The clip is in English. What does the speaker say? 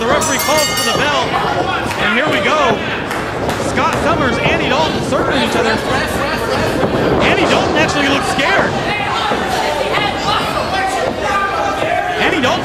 The referee calls for the bell. And here we go. Scott Summers, Andy Dalton circling each other. Andy Dalton actually looks scared. Andy Dalton